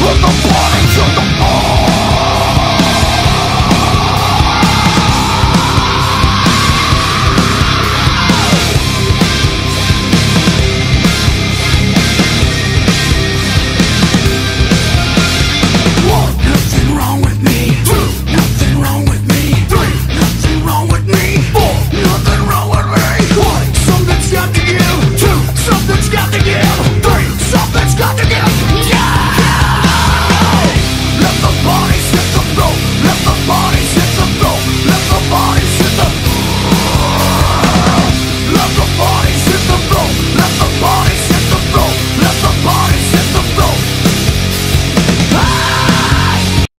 What the